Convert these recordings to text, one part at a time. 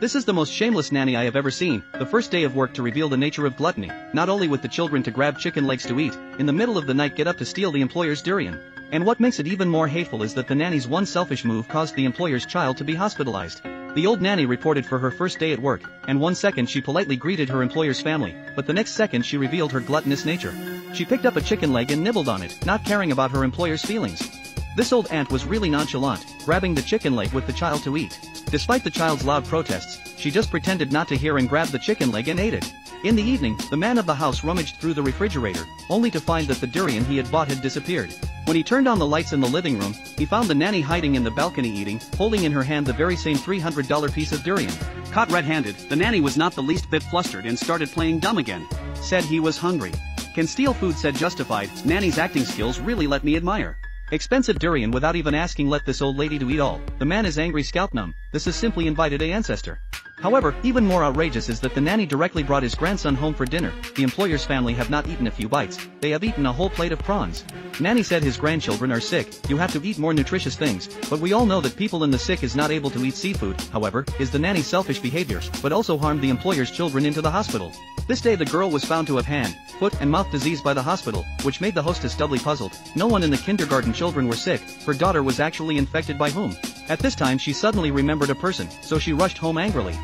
This is the most shameless nanny I have ever seen, the first day of work to reveal the nature of gluttony, not only with the children to grab chicken legs to eat, in the middle of the night get up to steal the employer's durian. And what makes it even more hateful is that the nanny's one selfish move caused the employer's child to be hospitalized. The old nanny reported for her first day at work, and one second she politely greeted her employer's family, but the next second she revealed her gluttonous nature. She picked up a chicken leg and nibbled on it, not caring about her employer's feelings. This old aunt was really nonchalant, grabbing the chicken leg with the child to eat. Despite the child's loud protests, she just pretended not to hear and grabbed the chicken leg and ate it. In the evening, the man of the house rummaged through the refrigerator, only to find that the durian he had bought had disappeared. When he turned on the lights in the living room, he found the nanny hiding in the balcony eating, holding in her hand the very same $300 piece of durian. Caught red-handed, the nanny was not the least bit flustered and started playing dumb again. Said he was hungry. Can steal food said justified, nanny's acting skills really let me admire. Expensive durian without even asking let this old lady to eat all. The man is angry scalp numb. This is simply invited a ancestor. However, even more outrageous is that the nanny directly brought his grandson home for dinner. The employer's family have not eaten a few bites, they have eaten a whole plate of prawns. Nanny said his grandchildren are sick, you have to eat more nutritious things, but we all know that people in the sick is not able to eat seafood, however, is the nanny's selfish behavior, but also harmed the employer's children into the hospital. This day the girl was found to have hand, foot and mouth disease by the hospital, which made the hostess doubly puzzled. No one in the kindergarten children were sick, her daughter was actually infected by whom? At this time she suddenly remembered a person, so she rushed home angrily.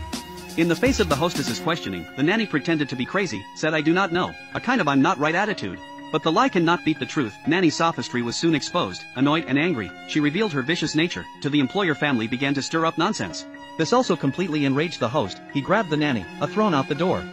In the face of the hostess's questioning, the nanny pretended to be crazy, said I do not know, a kind of I'm not right attitude. But the lie cannot beat the truth, Nanny's sophistry was soon exposed, annoyed and angry, she revealed her vicious nature, to the employer family began to stir up nonsense. This also completely enraged the host, he grabbed the nanny, a thrown out the door.